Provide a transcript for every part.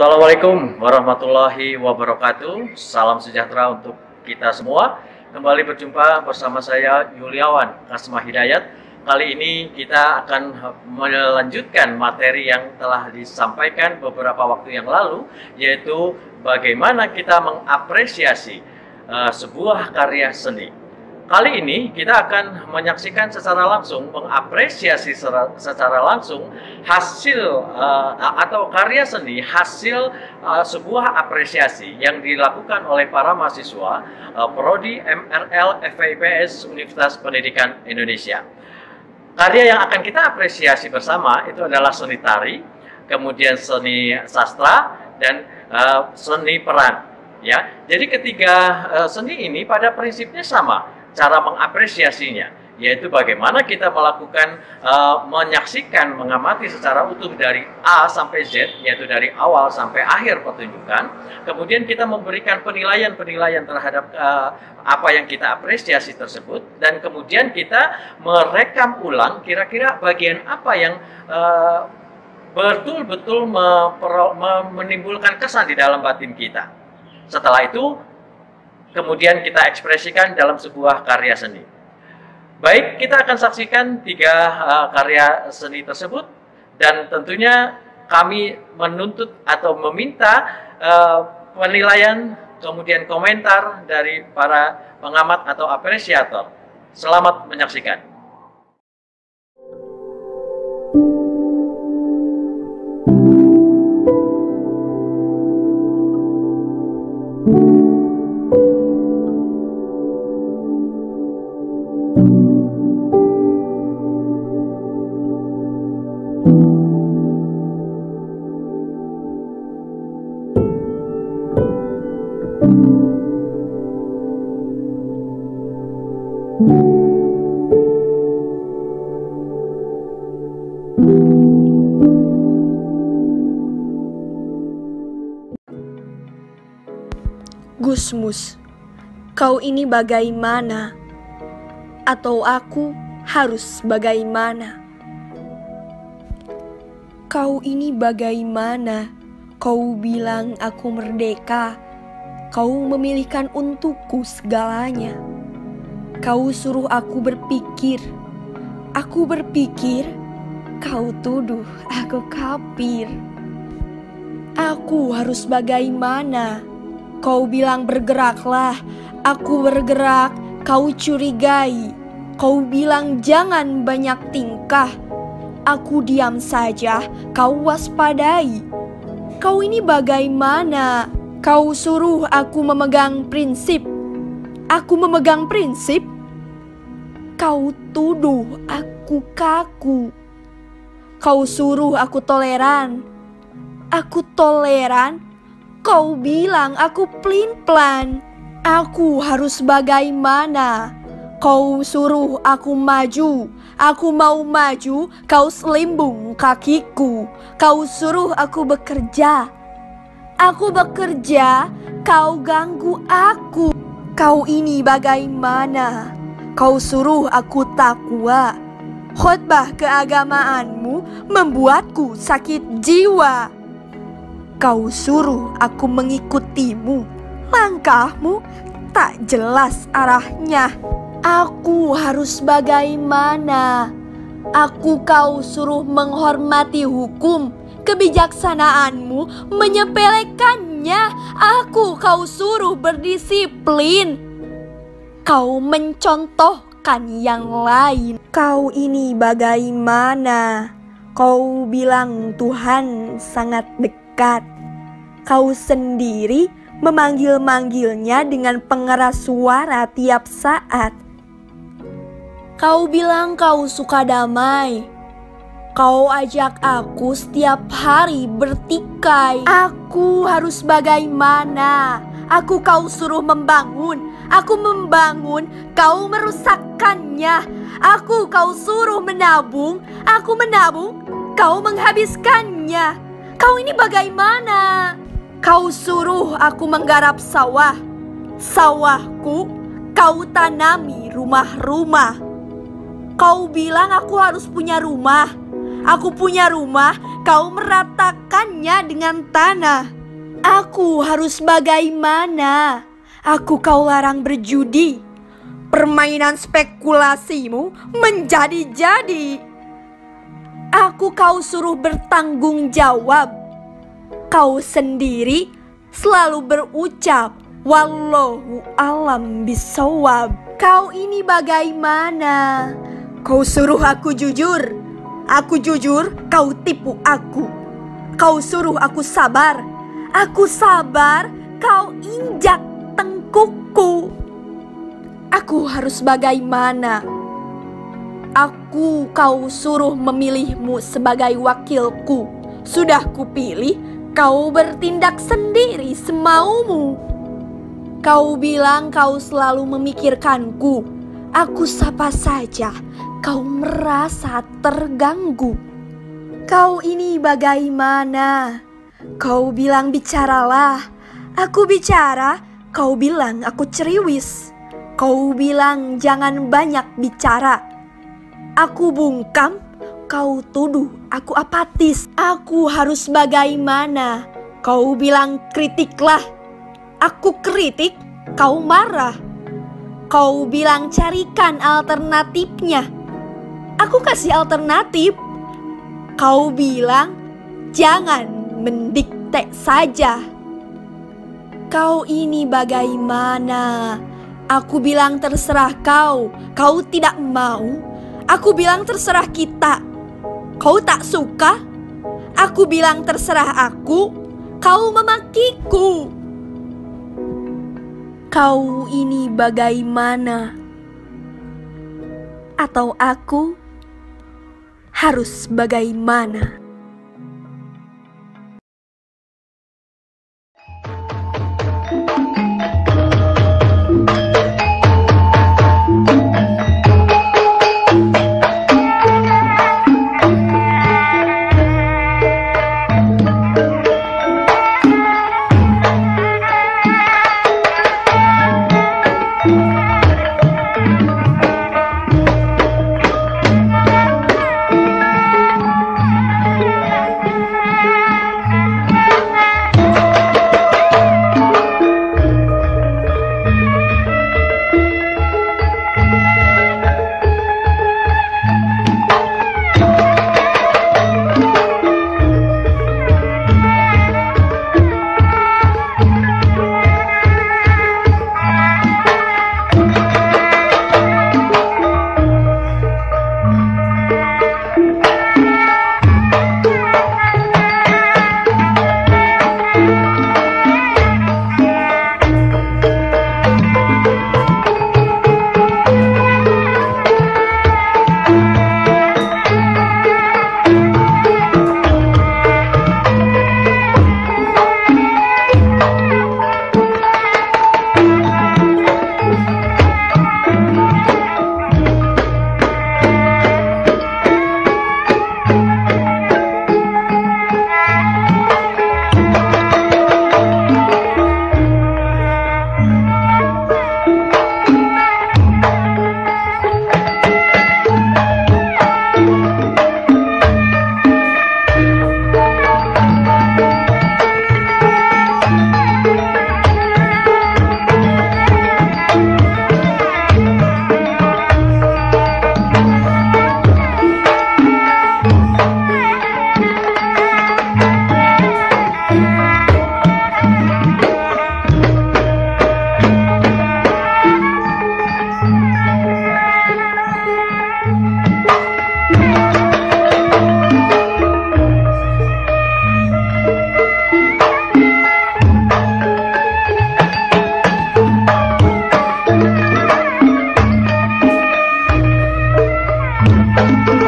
Assalamualaikum warahmatullahi wabarakatuh. Salam sejahtera untuk kita semua. Kembali berjumpa bersama saya Yuliawan Kasma Hidayat. Kali ini kita akan melanjutkan materi yang telah disampaikan beberapa waktu yang lalu, yaitu bagaimana kita mengapresiasi uh, sebuah karya seni. Kali ini kita akan menyaksikan secara langsung, mengapresiasi secara, langsung hasil uh, atau karya seni, hasil uh, sebuah apresiasi yang dilakukan oleh para mahasiswa uh, Prodi MRL FIPS Universitas Pendidikan Indonesia. Karya yang akan kita apresiasi bersama itu adalah seni tari, kemudian seni sastra dan uh, seni peran. Ya, jadi ketiga uh, seni ini pada prinsipnya sama cara mengapresiasinya yaitu bagaimana kita melakukan uh, menyaksikan mengamati secara utuh dari A sampai Z yaitu dari awal sampai akhir pertunjukan. Kemudian kita memberikan penilaian-penilaian terhadap uh, apa yang kita apresiasi tersebut. Dan kemudian kita merekam ulang kira-kira bagian apa yang uh, betul-betul menimbulkan kesan di dalam batin kita. Setelah itu kemudian kita ekspresikan dalam sebuah karya seni. Baik, kita akan saksikan tiga uh, karya seni tersebut dan tentunya kami menuntut atau meminta uh, penilaian kemudian komentar dari para pengamat atau apresiator. Selamat menyaksikan. Gusmus, kau ini bagaimana? Atau aku harus bagaimana? Kau ini bagaimana? Kau bilang aku merdeka. Kau memilihkan untukku segalanya. Kau suruh aku berpikir. Aku berpikir, kau tuduh aku kapir. Aku harus bagaimana? Kau bilang bergeraklah, aku bergerak, kau curigai. Kau bilang jangan banyak tingkah, aku diam saja, kau waspadai. Kau ini bagaimana? Kau suruh aku memegang prinsip. Aku memegang prinsip. Kau tuduh aku kaku. Kau suruh aku toleran. Aku toleran Kau bilang aku plin-plan. Aku harus bagaimana? Kau suruh aku maju. Aku mau maju, kau selimbung kakiku. Kau suruh aku bekerja. Aku bekerja, kau ganggu aku. Kau ini bagaimana? Kau suruh aku takwa. Khotbah keagamaanmu membuatku sakit jiwa. Kau suruh aku mengikutimu. Langkahmu tak jelas arahnya. Aku harus bagaimana? Aku kau suruh menghormati hukum. Kebijaksanaanmu menyepelekannya. Aku kau suruh berdisiplin. Kau mencontohkan yang lain. Kau ini bagaimana? Kau bilang Tuhan sangat dekat. Kau sendiri memanggil-manggilnya dengan pengeras suara tiap saat. Kau bilang kau suka damai. Kau ajak aku setiap hari bertikai. Aku harus bagaimana? Aku kau suruh membangun. Aku membangun, kau merusakkannya. Aku kau suruh menabung. Aku menabung, kau menghabiskannya. Kau ini bagaimana? Kau suruh aku menggarap sawah. Sawahku kau tanami rumah-rumah. Kau bilang aku harus punya rumah. Aku punya rumah, kau meratakannya dengan tanah. Aku harus bagaimana? Aku kau larang berjudi. Permainan spekulasimu menjadi-jadi. Aku kau suruh bertanggung jawab. Kau sendiri selalu berucap, Wallahu alam bisawab. Kau ini bagaimana? Kau suruh aku jujur. Aku jujur, kau tipu aku. Kau suruh aku sabar. Aku sabar, kau injak tengkukku. Aku harus bagaimana? Aku kau suruh memilihmu sebagai wakilku. Sudah kupilih, kau bertindak sendiri semaumu. Kau bilang kau selalu memikirkanku. Aku sapa saja kau merasa terganggu. Kau ini bagaimana? Kau bilang bicaralah, aku bicara, kau bilang aku ceriwis. Kau bilang jangan banyak bicara. Aku bungkam, kau tuduh aku apatis. Aku harus bagaimana? Kau bilang kritiklah. Aku kritik, kau marah. Kau bilang carikan alternatifnya. Aku kasih alternatif. Kau bilang jangan mendikte saja. Kau ini bagaimana? Aku bilang terserah kau. Kau tidak mau. Aku bilang terserah kita. Kau tak suka? Aku bilang terserah aku. Kau memakiku. Kau ini bagaimana? Atau aku harus bagaimana? Thank you.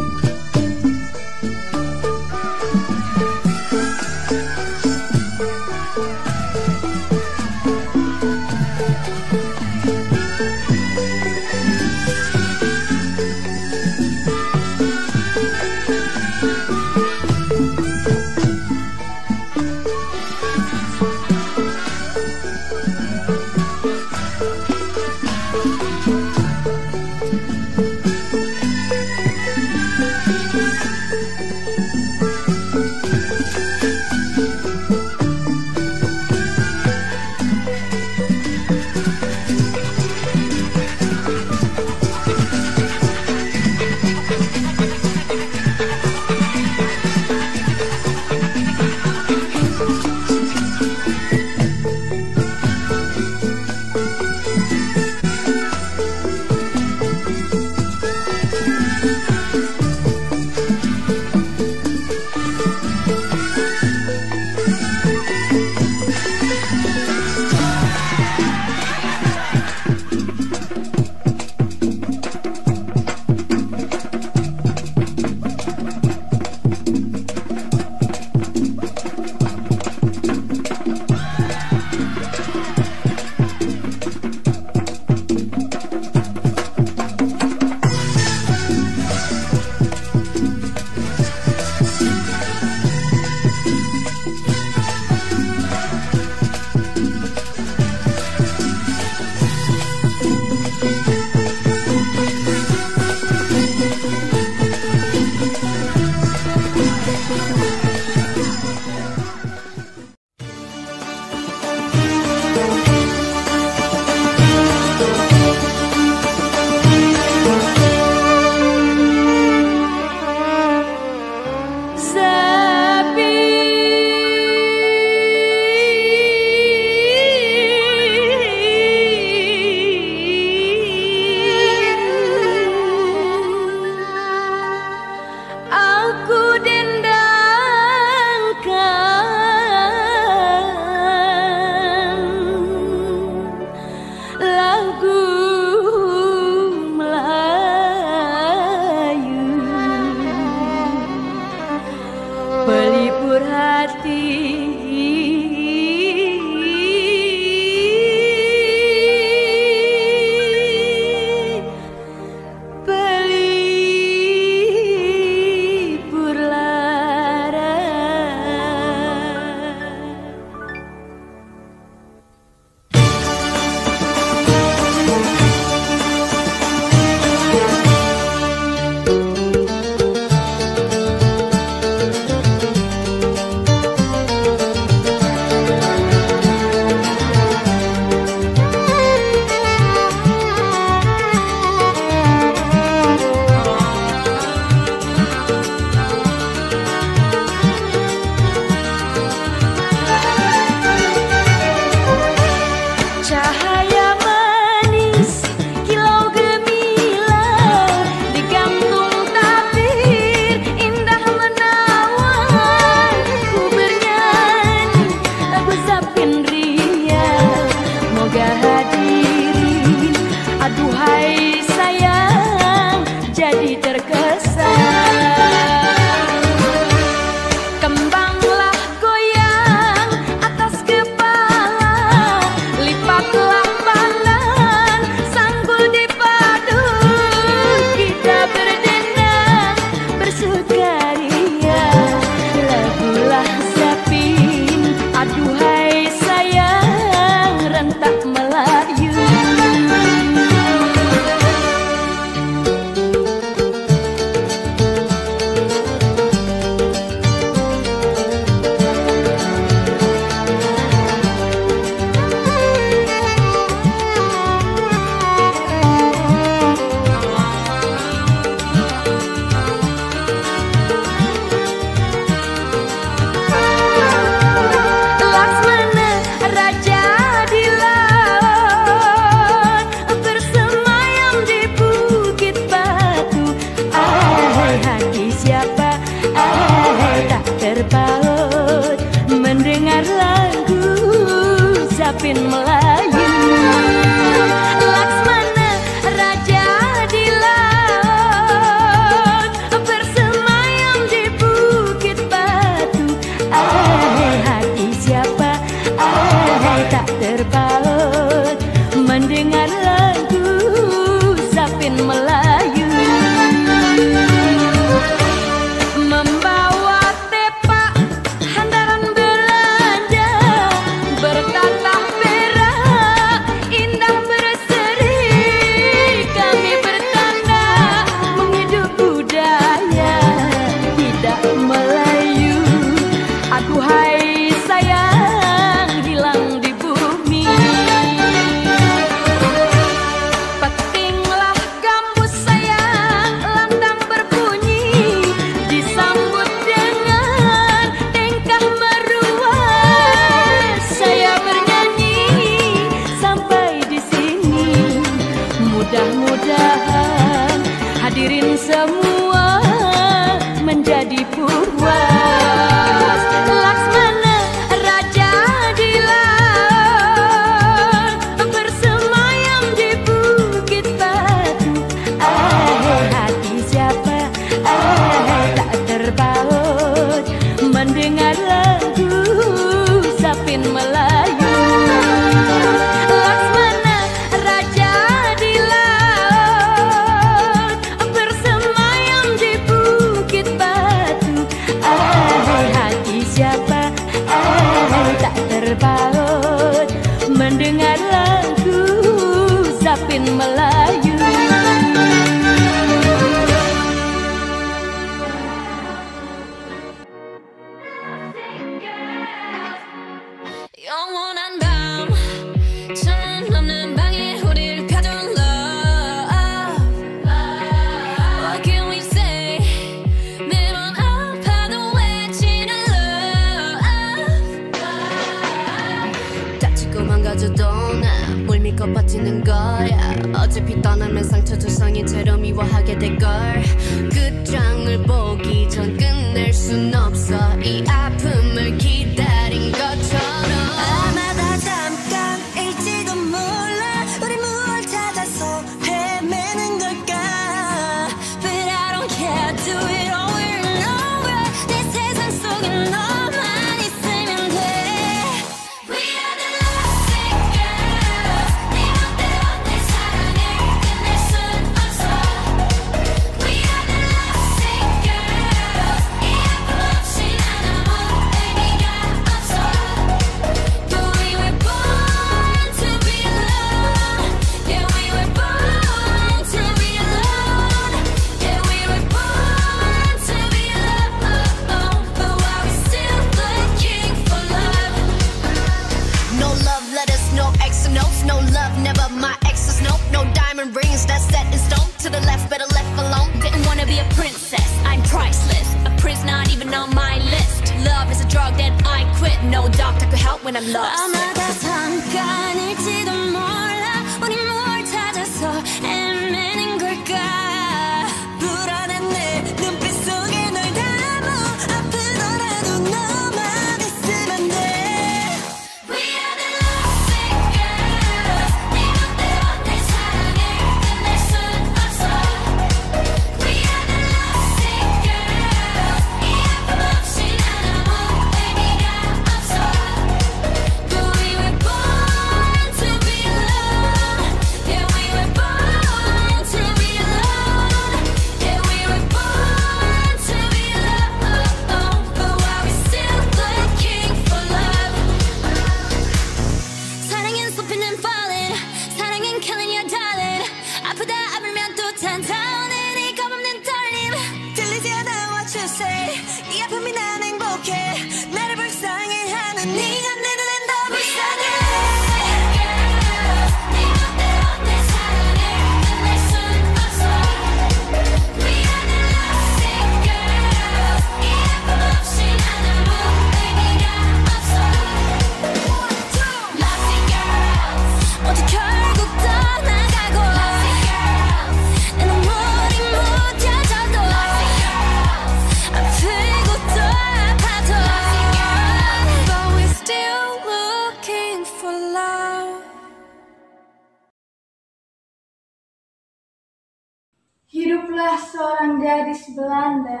gadis Belanda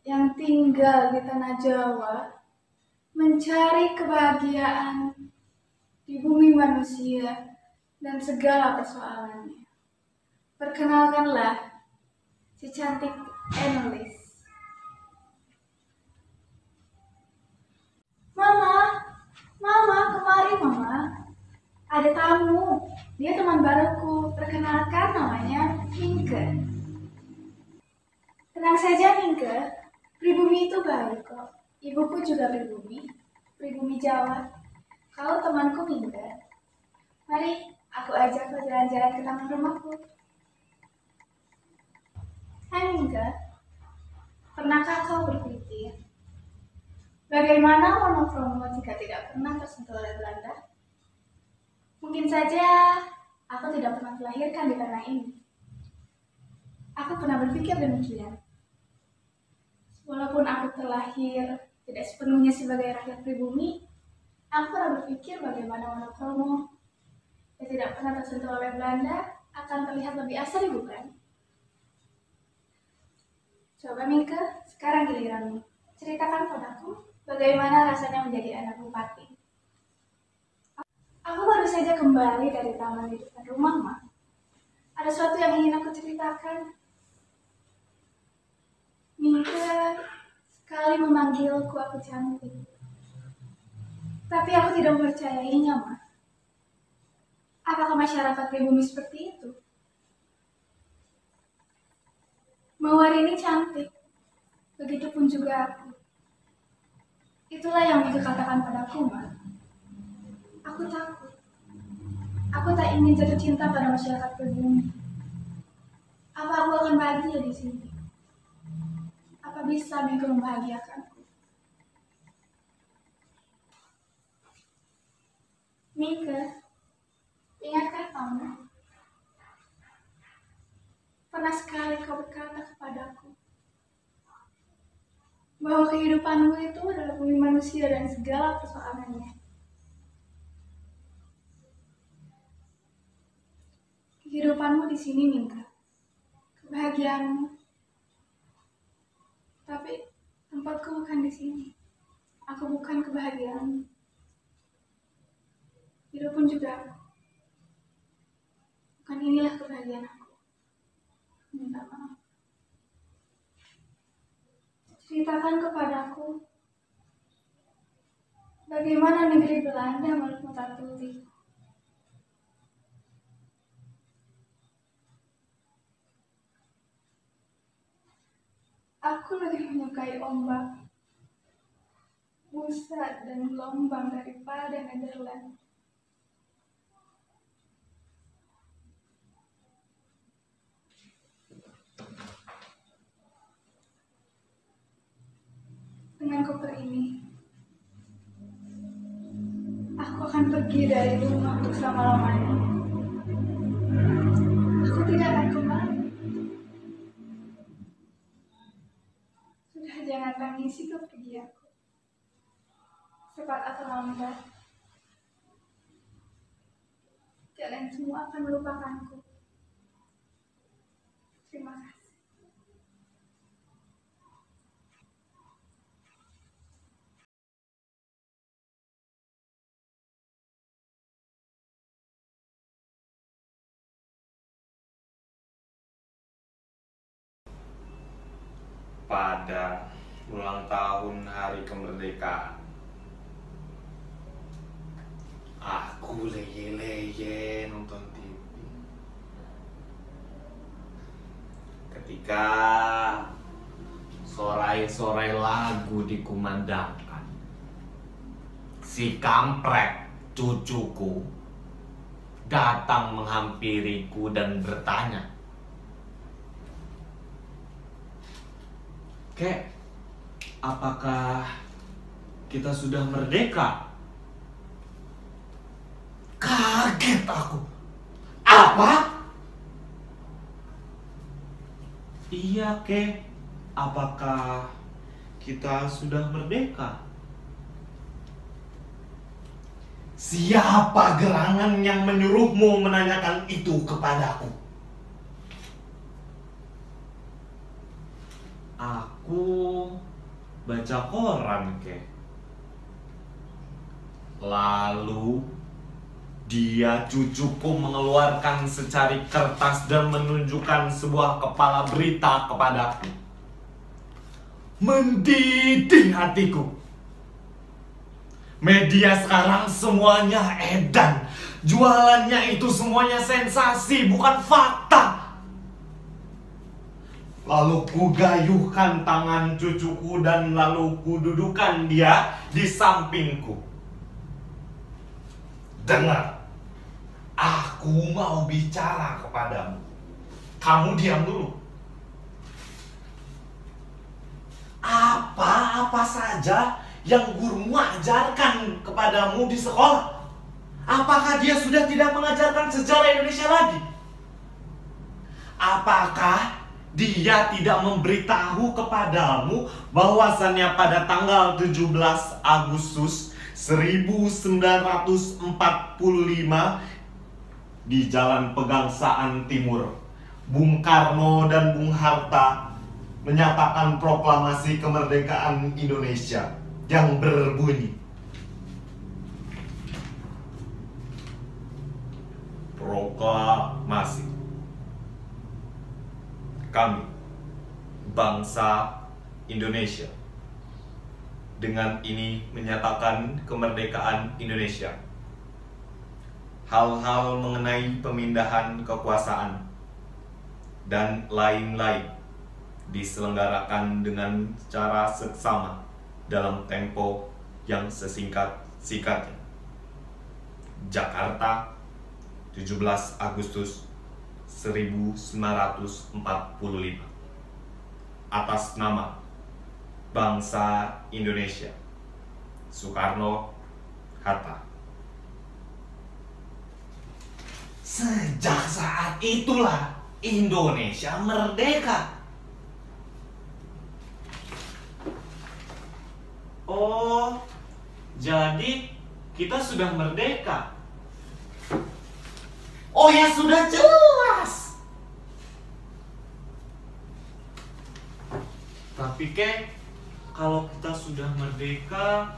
yang tinggal di tanah Jawa mencari kebahagiaan di bumi manusia dan segala persoalannya. Perkenalkanlah si cantik Mama, Mama, kemari Mama. Ada tamu, dia teman baruku. Perkenalkan namanya Pinker. Tenang saja, Ningke. Pribumi itu baik kok. Ibuku juga pribumi. Pribumi Jawa. Kau temanku, Ningke. Mari, aku ajak kau jalan-jalan ke taman rumahku. Hai, Ningke. Pernahkah kau berpikir Bagaimana monokromo jika tidak pernah tersentuh oleh Belanda? Mungkin saja aku tidak pernah dilahirkan di tanah ini. Aku pernah berpikir demikian. Walaupun aku terlahir tidak sepenuhnya sebagai rakyat pribumi, aku pernah berpikir bagaimana Wonokromo yang tidak pernah tersentuh oleh Belanda akan terlihat lebih asri bukan? Coba Mika, sekarang giliranmu. Ceritakan padaku bagaimana rasanya menjadi anak bupati. Aku baru saja kembali dari taman di depan rumah, Ma. Ada sesuatu yang ingin aku ceritakan. Mika sekali memanggilku aku cantik. Tapi aku tidak mempercayainya, Ma. Apakah masyarakat pribumi seperti itu? Mawar ini cantik. Begitupun juga aku. Itulah yang Mika katakan padaku, Ma. Aku takut. Aku tak ingin jatuh cinta pada masyarakat pribumi. Apa aku akan bahagia di sini? Apa bisa Mika membahagiakanku? Mika, ingatkah kamu? Pernah sekali kau berkata kepadaku bahwa kehidupanmu itu adalah bumi manusia dan segala persoalannya. Kehidupanmu di sini, Mingka. Kebahagiaanmu. Tapi tempatku bukan di sini. Aku bukan kebahagiaanmu. Itu pun juga. Bukan inilah kebahagiaan aku. Minta maaf. Ceritakan kepadaku bagaimana negeri Belanda menurutmu Tatuli. Aku lebih menyukai ombak, busa dan gelombang daripada Nederland. Dengan koper ini, aku akan pergi dari rumah untuk selama-lamanya. Aku tidak akan kembali. Jangan tangisi kepergianku. Cepat atau lambat, kalian semua akan melupakanku. Terima kasih. pada ulang tahun hari kemerdekaan. Aku leye-leye nonton TV. Ketika sorai-sorai lagu dikumandangkan, si kampret cucuku datang menghampiriku dan bertanya, Kek, apakah kita sudah merdeka? Kaget aku. Apa? Iya, Kek. Apakah kita sudah merdeka? Siapa gerangan yang menyuruhmu menanyakan itu kepadaku? Aku baca koran ke. Lalu dia cucuku mengeluarkan secari kertas dan menunjukkan sebuah kepala berita kepadaku. Mendidih hatiku. Media sekarang semuanya edan. Jualannya itu semuanya sensasi, bukan fakta. Lalu ku gayuhkan tangan cucuku dan lalu ku dudukan dia di sampingku. Dengar, aku mau bicara kepadamu. Kamu diam dulu. Apa-apa saja yang gurumu ajarkan kepadamu di sekolah. Apakah dia sudah tidak mengajarkan sejarah Indonesia lagi? Apakah dia tidak memberitahu kepadamu bahwasannya pada tanggal 17 Agustus 1945 di Jalan Pegangsaan Timur, Bung Karno dan Bung Hatta menyatakan proklamasi kemerdekaan Indonesia yang berbunyi. Proklamasi kami bangsa Indonesia dengan ini menyatakan kemerdekaan Indonesia hal-hal mengenai pemindahan kekuasaan dan lain-lain diselenggarakan dengan cara seksama dalam tempo yang sesingkat-singkatnya. Jakarta, 17 Agustus 1945 atas nama bangsa Indonesia Soekarno Hatta. Sejak saat itulah Indonesia merdeka. Oh, jadi kita sudah merdeka Oh ya sudah jelas. Tapi kek, kalau kita sudah merdeka,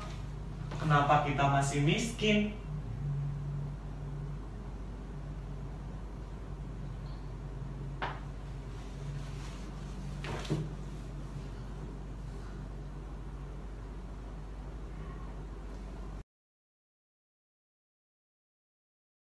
kenapa kita masih miskin?